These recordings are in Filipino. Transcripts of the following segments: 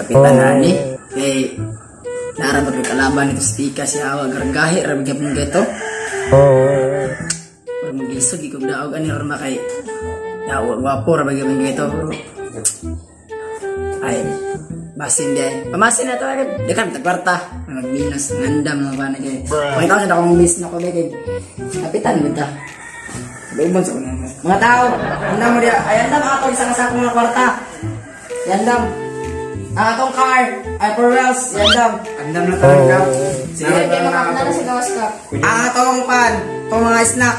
kapitan na ni. Kay narabot may kalaban ito sa tika si Hawa gargahi rabi gapon gato. Or magisog ikog daog ani or makay yawa wapo rabi gapon gato. Ay basin din. Pamasin na to agad. Di ka tagwarta. Magminas ngandam mga bana kay. Pakita ko sa akong miss na ko kay. Kapitan mo ta. Lubon sa kuno. Mga tao, andam mo dia. Ayan na mga tao isang sa mga kwarta. Yan dam. Ang atong car, ay for wheels, yan dam. Andam na tayo ka. Sige, Kaya makakita na sa gawas ka. ang atong pan, itong mga snack.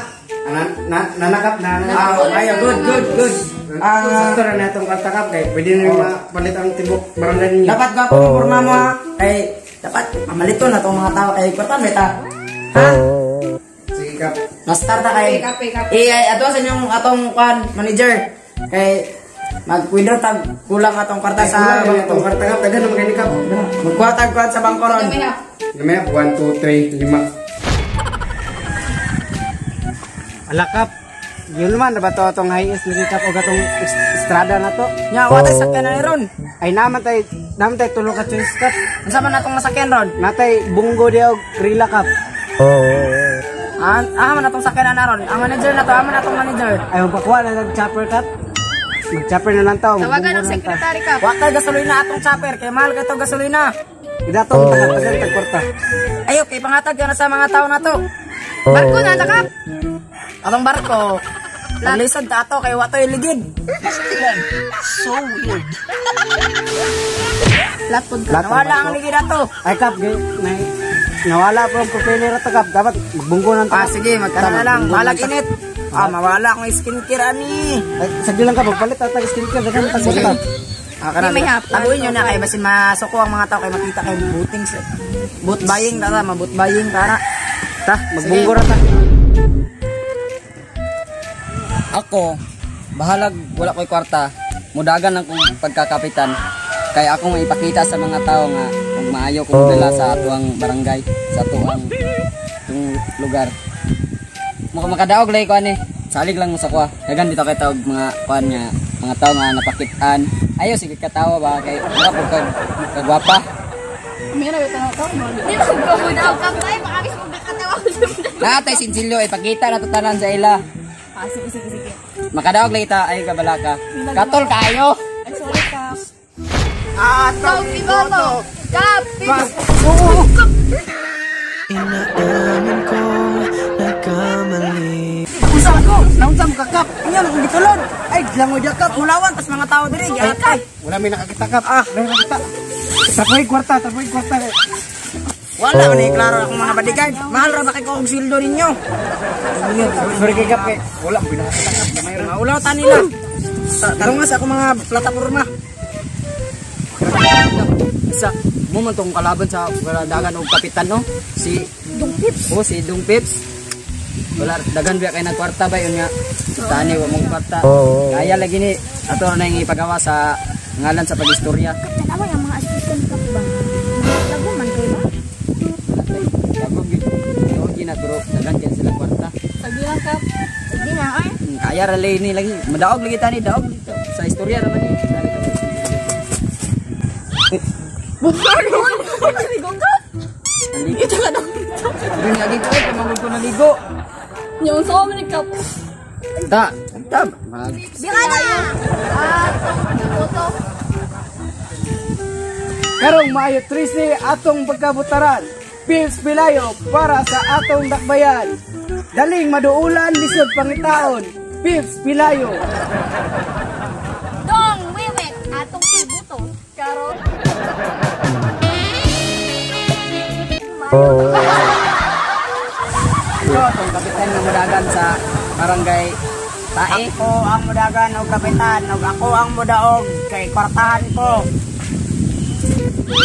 Nanakap na Ah, ayo, good, good, good. Ah, Sakto na natong kantakap kay pwede na mapalit ang tibok barangay ninyo. dapat ba po ang porma mo ha? Kay, dapat mamalito na itong mga tao kay kwarta meta. Ha? Sige kap. Na-start na kay... Kape, kape, kape. Eh, ay, ato sa inyong atong kwan, manager. Kay, magkwidor tag kulang atong kwarta sa... Sa mga tong kantakap kada na magani kap. Magkuha tag kwan sa bangko ron. Dami na. Gamay 1 2 3 5. Alakap. Yun man ba to atong high is nagikap og atong estrada na to. Nya, watay sakyan na ni ron. Ay naman tay naman tay tulo ka choice kap. Unsa man atong nasakyan ron? Natay bunggo dia og rila kap. Ah, ah man atong sakyan na ron. Ang manager na to, ah man atong manager. Ay magpakuha na nag chopper kap. Mag chopper na lang taw. Tawagan ng sekretary ka. Wa kay gasolina atong chopper, kay mahal ka to gasolina. Idatong tagapasan tag kwarta. Ayo, kay pangatag ka na sa mga tao na to. Barko na, takap. Atong barko. Nalisod ka ato kay watoy ligid. So weird. Lapod ka. Nawala ang ligid ato. Ay kap, nawala po ang propeller at kap. Dapat magbunggo ng Ah, sige, magkano na lang. Malag init. Ah, mawala akong skincare ani. Sagdi lang ka, magpalit at tag skincare. Dagan Sige. kap. Ah, kana. May. Taguin nyo na kay basin masuko ang mga tao kay makita kay booting sa boot buying tara, mabut buying tara. Ta, magbunggo ra ta. Ako, bahalag wala ko'y kwarta, mudagan ang kong pagkakapitan. Kaya ako maipakita sa mga tao nga kung maayo kong dala sa atuang barangay, sa atuang lugar. Maka makadaog lay ko ani. Salig lang mo sa kuha. Dagan dito kay tawag mga kuan nga mga tao nga napakitaan. Ayo sige katawa ba kay wala po kag kagwapa. Mira, ito na ito. Hindi mo ko daw ka tayo. Makakis mo kakatawa ko sa Natay sinsilyo ipakita na tutanan sa ila. Ah, sige, sige, sige. Makadaog lay ta ay kabalaka. Katol kayo. Ay, sorry ka. Ah, Ikaw, iba to. Kap, Mas, ko, naunsa mo kakap. Inyo nang. Ay, langoy dia kap, mulawan tas mga tao diri giatay. Wala may nakakita kap. Ah, may nakakita. Tapoy kwarta, tapoy kwarta. Wala man ni klaro akong mga bodyguard. Mahal ra ba kay ko og sildo ninyo? Sorry kay kap kay. Wala may nakakita kap. Maulaw ta nila. Ta- Tarong nga sa akong mga plataporma. Isa, mo man tong kalaban sa dagan og kapitan no. Si Dung Pips. Oh, si Dung Pips. Wala dagan biya kay nagkwarta ba yun nga. Tani wa mong kwarta. Kaya lagi ni ato na yung ipagawa sa ngalan sa pagistorya. Tanawa yung mga assistant ka ba? Lago man kayo ba? Ako gid. Ginagro dagan kay sila kwarta. Sige lang, Kap. Sige na, ay. Hmm, Kaya ra ni lagi. Madaog lagi tani daog dito. Sa istorya naman ni. Naligo ka? Naligo ka na. Dili lagi ko ay pamangod ko naligo. Yung sa mga Kap. Ta, ta, mag Di ka na! Ah, ito. Karong maayo 13 atong pagkabutaran. Pils Pilayo para sa atong dakbayan. Daling maduulan lisod pangitaon. Pils Pilayo. Dong, wiwit. Atong ibuto. Karon. Ito, itong kapitan ng mudagan sa barangay Tae. Ako ang mudagan og kapitan, ug ako ang mudaog kay kwartahan ko.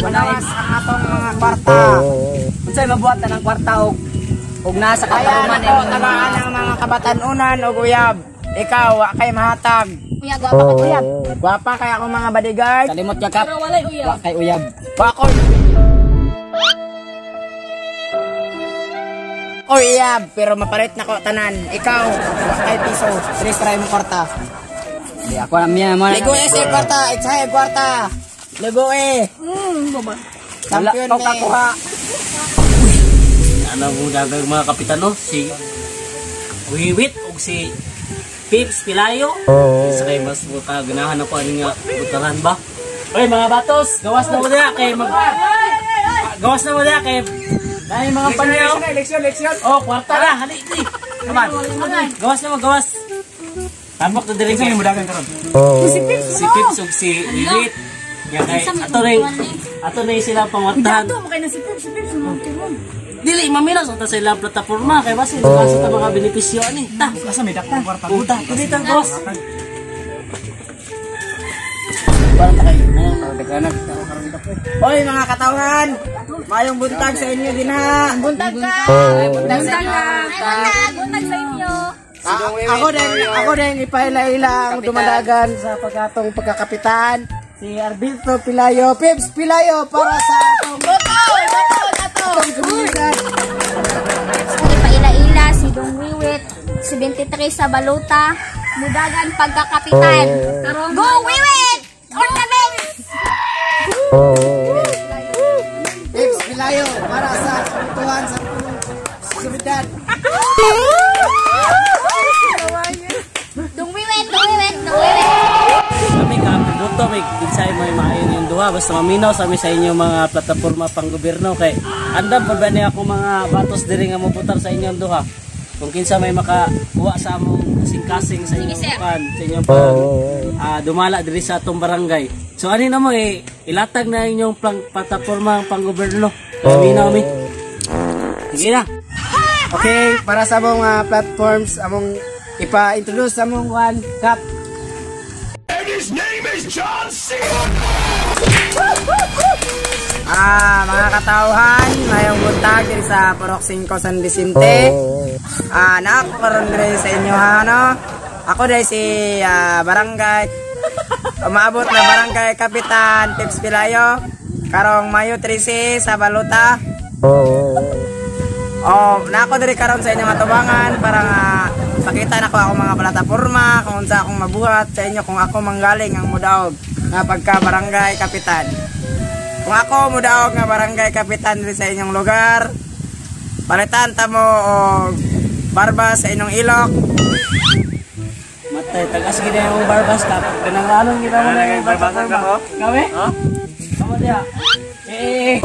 Manawas ang atong mga kwarta. Unsay mabuhat na ng kwarta og og nasa katarungan nako tagaan ang mga kabatanunan og uyab. Ikaw wa kay mahatag. Kuya, gapa ka uyab. Gwapa kay ako mga bodyguard. Kalimot ka kap. Pero walay uyab. Wa kay uyab. Bakol. O iyab, pero mapalit na ko tanan. Ikaw, kay piso. Tres try mo kwarta. Di ako na miya mo. Ligo na siya kwarta, itsahe kwarta. Lugo eh. Hmm, baba. Wala Champion kang eh. kakuha. Ano mo dagang mga kapitano? Si Wiwit o si Pips Pilayo? Isa kay mas buta ganahan ako ani nga butaran ba? Oy mga batos, gawas na mo na kay mag Gawas na mo na kay dahil mga panyaw. Eleksyon, eleksyon. Oh, kwarta na, hali on. Gawas na mo, gawas. Tambok na diri Sino kay mo dagan karon? si Pips ug si Wiwit. Ya kay ato rin ato na sila pangwartahan. Dato mo kayo na si Pip, si Pip, sumangkin mo. Dili mamilas unta sa ilang plataporma kay basi basi ta mga benepisyo ani. Ta, Asa may dakong kwarta? Puta, dili ta boss. Hoy mga katawhan. Mayong buntag sa inyo din ha. Buntag ka! Buntag ka! Buntag! Buntag sa inyo! Ako din, ako din ipaila-ila ang dumadagan sa pagkatong pagkakapitan. Si Arbito Pilayo, Pips Pilayo para sa atong atong komunidad. Ay, paila-ila, si Dong Wiwit, si 23 sa Baluta, Mudagan Pagkakapitan. Go Wiwit! Ornament! Pips Pilayo para sa kebutuhan sa komunidad. Wiwit! Dong Wiwit! Kami ka produkto may ginsay may maayo yung duha basta maminaw sa amin sa inyo mga plataporma pang gobyerno kay andam pa ba ako mga batos diri nga mobutar sa inyong duha. Kung kinsa may makakuha sa among kasing-kasing sa inyong pan, sa inyong pag ah, dumala diri sa atong barangay. So ani na mo eh, ilatag na inyong plang plataporma pang gobyerno. Kaya minaw mi. Sige na. Okay, para sa among ah, platforms, among ipa-introduce sa among one cup. Ah, mga katauhan, mayong buntag din sa Purok 5 San Vicente. Ah, nakakaroon rin sa inyo ha, no? Ako dahil si ah, Barangay, umaabot na Barangay Kapitan Pips Pilayo, karong Mayo 13 sa Baluta. Oh, na ako diri karon sa inyong atubangan para nga pakita na ko ako mga plataporma kung unsa akong mabuhat sa inyo kung ako manggaling ang mudaog nga pagka barangay kapitan. Kung ako mudaog nga barangay kapitan diri sa inyong lugar, palitan ta mo og barba sa inyong ilok. Matay, tagas gina yung barbas ka. Pinangalan kita mo na yung plataporma. Kami? Ha? Kamu dia. Eh,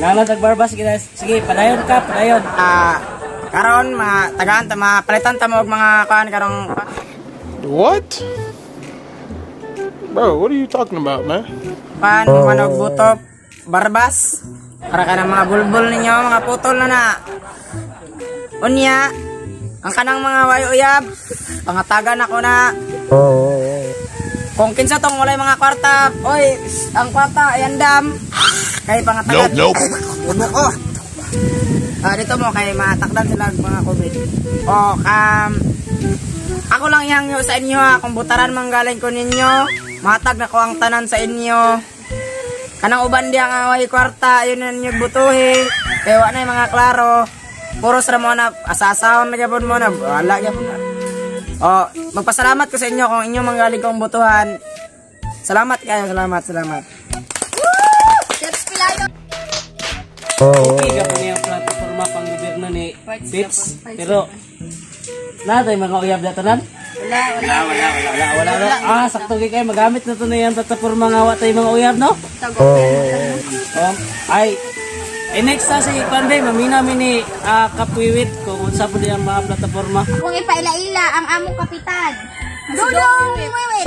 Nalan tag barbas kita. Sige, padayon ka, padayon. Ah, karon ma tagaan ta ma palitan ta mo og mga kuan karong What? Bro, what are you talking about, man? pan manog butop barbas para ka ng mga bulbul ninyo mga putol na na unya ang kanang mga wayo-uyab pangatagan ako na. Kung kinsa tong walay mga kwarta oy ang kwarta ayan dam. Kay pangatagan. Nope, Ubo ko. Ah, dito mo kay matakdan sila mga covid. O um, ako lang ihangyo sa inyo ha kung butaran man galing ko ninyo matag na ko ang tanan sa inyo. Kanang uban diya nga way kwarta yun na ninyo butuhi. Kaya wa na yung mga klaro. Puros ra mo na asasahon na gyapon mo na wala gyapon. na o magpasalamat ko sa inyo kung inyo manggaling kong butuhan salamat kayo salamat salamat. Pips Pilayo! Okay ka po niya ang plataforma pang gobyerno ni Pips. Pero, na tayo mga uyab na tanan? Wala, wala, wala, wala, wala, wala. Ah, sakto kay kayo, magamit na to na yung plataforma nga wa tayo mga uyab, no? Oh, ay, eh next na si Pande, mamina mi ni ah, Kapwiwit kung unsa po ang mga plataforma. Kung ipaila-ila ang among kapitan. Dudong Wiwit!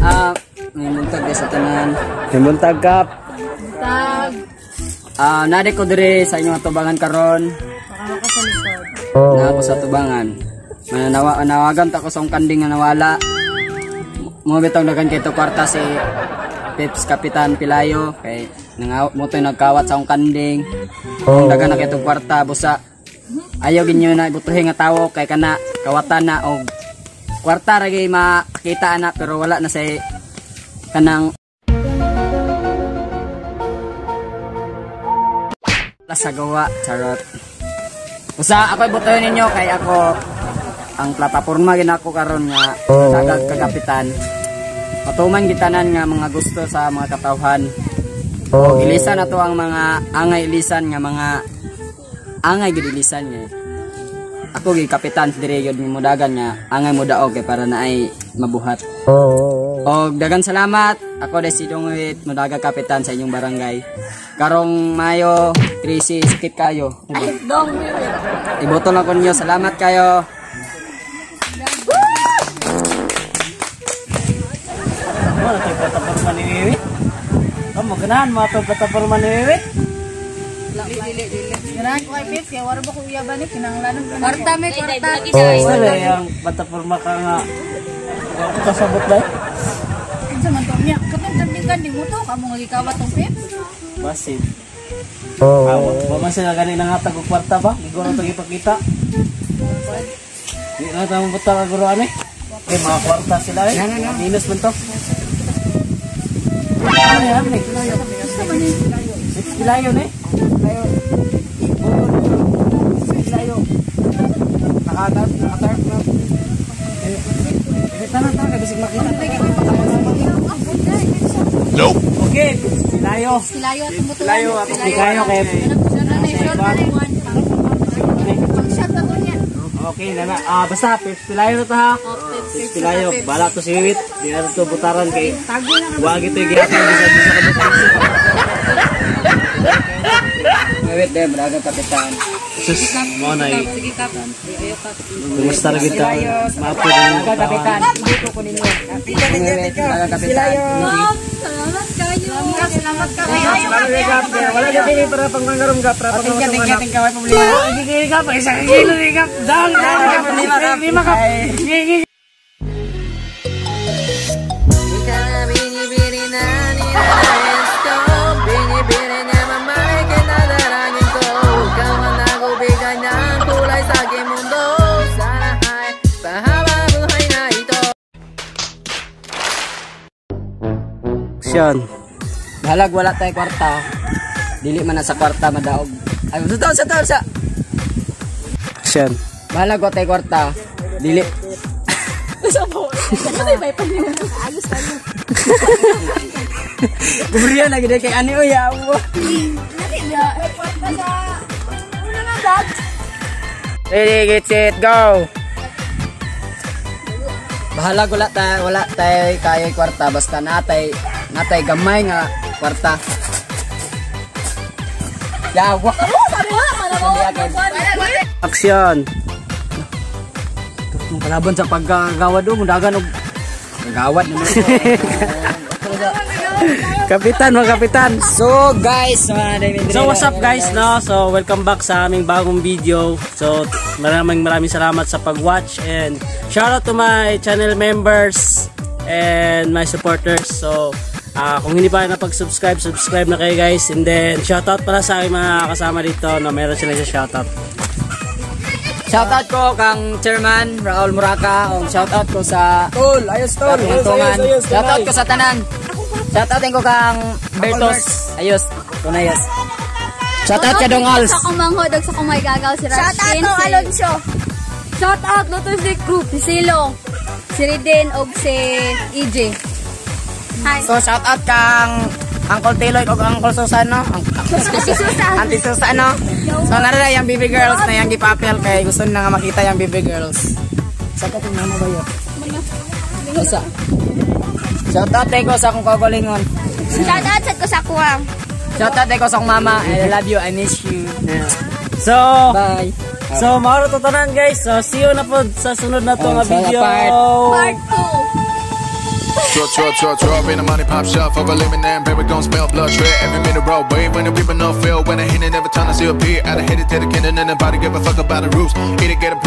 Ah, may muntag sa tanan. May muntag kap. Tag! Ah, nade ko dire sa inyong atubangan karon. Na ako sa atubangan. Mananawa nawagan ta ko sa kanding nga nawala. Mga bitong dagan kay to kwarta si Pips Kapitan Pilayo kay nang mo to nagkawat sa akong kanding. Kung dagan na kay kwarta busa. Ayaw ginyo na ibutuhin nga tawo kay kana kawatan na og kwarta ra gyud makita na pero wala na say kanang sa gawa charot Usa ako ibutoy ninyo kay ako ang plataporma gina ako karon nga dagag kagapitan. Matuman gitanan nga mga gusto sa mga katawhan. O ilisan na to ang mga angay ilisan nga mga angay gid ilisan nga. Ako gi kapitan dire gyud mo dagan nga angay mo daog kay para naay mabuhat. Og dagan salamat. Ako de si Dongwit, Mudaga Kapitan sa inyong barangay. Karong Mayo, Trisi, sikit kayo. Dong. Iboto lang ko ninyo. Salamat kayo. Ano na tayo plataforma ni Wiwit? Kamu ganahan mo ito plataforma ni Wiwit? Ganahan ko kay Pips, kaya wala ba ko iyaban ni kinanglanon ko. Kwarta may kwarta. Wala yung plataforma ka nga. Ako kasabot ba? Sa man to niya, katong tandingan di mo to, kamo nga gikawat tong. Basin. Oh. Ba man sila gani nangatag og kwarta ba? Iguro to ipakita. Di na buta ka guro ani. Eh eh. Minus man. Ano yan? May kilayo. Six kilayo ni. Nakatar, nakatar na. Eh, tanan tanan bisig makita. Okay, kilayo. Kilayo at mo to. Kilayo at kilayo kay Pag-shot na to niya. Okay, nana. Ah, basta Pips Pilayo na to ha. Pips Pilayo, bala to si Wiwit. Di na to butaran kay Wag ito yung gihapon sa sa kabutan. Wait, de, Mudaga Kapitan. Sus, mo na eh. Sige kap. Kumusta na kita? Mapo din yung katawan. Iboto ko. Wait, Mudaga Kapitan. Salamat kayo. Salamat ka kayo. Wala na din para pang mangarom ka, para pang Tingka, tingka, tingka, may problema. Gigil ka pa, isang kilo rin ka. Dang, dang, Lima ka. lima ka. Gigil. Action. Bahalag wala tayo kwarta. Dili man na sa kwarta madaog. Ay, sa taon, sa taon, sa. Action. Bahalag wala tayo kwarta. Dili. Kubriya lagi deh kay ani uy awo. Ready, get set, go. Bahala wala tayo, wala tayo kaya kwarta basta natay natay gamay nga kwarta. Yawa. Action. Mong kalaban sa paggagawad do, mundagan og gagawad naman. Kapitan, mga kapitan. so guys, So what's up guys no? So welcome back sa aming bagong video. So maraming maraming salamat sa pag-watch and shout out to my channel members and my supporters. So ah, kung hindi pa na pag-subscribe, subscribe na kayo guys. And then shout out pala sa aking mga kasama dito na meron sila sa shout out. Shoutout ko kang Chairman Raul Muraca, o shoutout ko sa Tol, ayos tol. Tungan. Shoutout ko sa tanan. Shoutoutin ko kang Bertos. Ayos. Tunayos. Shoutout ka dong Als. Sa kumanghodog sa kumay gagaw si Rashin. Shout out to Alonso. Shout out no to si group. Si Silong. Si Riden og si EJ. Hi. So shoutout kang Uncle Tiloy o Uncle Susano. Si Susan. Auntie Susano. So narara yung baby girls na yung gipapel kay gusto na nga makita yung baby girls. Sa ka mama ba yun? Sa. Shoutout tayo ko sa akong kagalingon. Shout out sa ko sa kuwang. Shoutout tayo ko sa akong mama. I love you. I miss you. So Bye. So mauro to tanan guys. So see you na po sa sunod na to nga sa video. Part 2. Drop, drop, drop, drop in the money pop shop for a living and baby gon' smell blood tread every minute road wave when the people no feel when I hit it every time I see a beat I hit it to the kid and the give a fuck about the roots. Eat it get a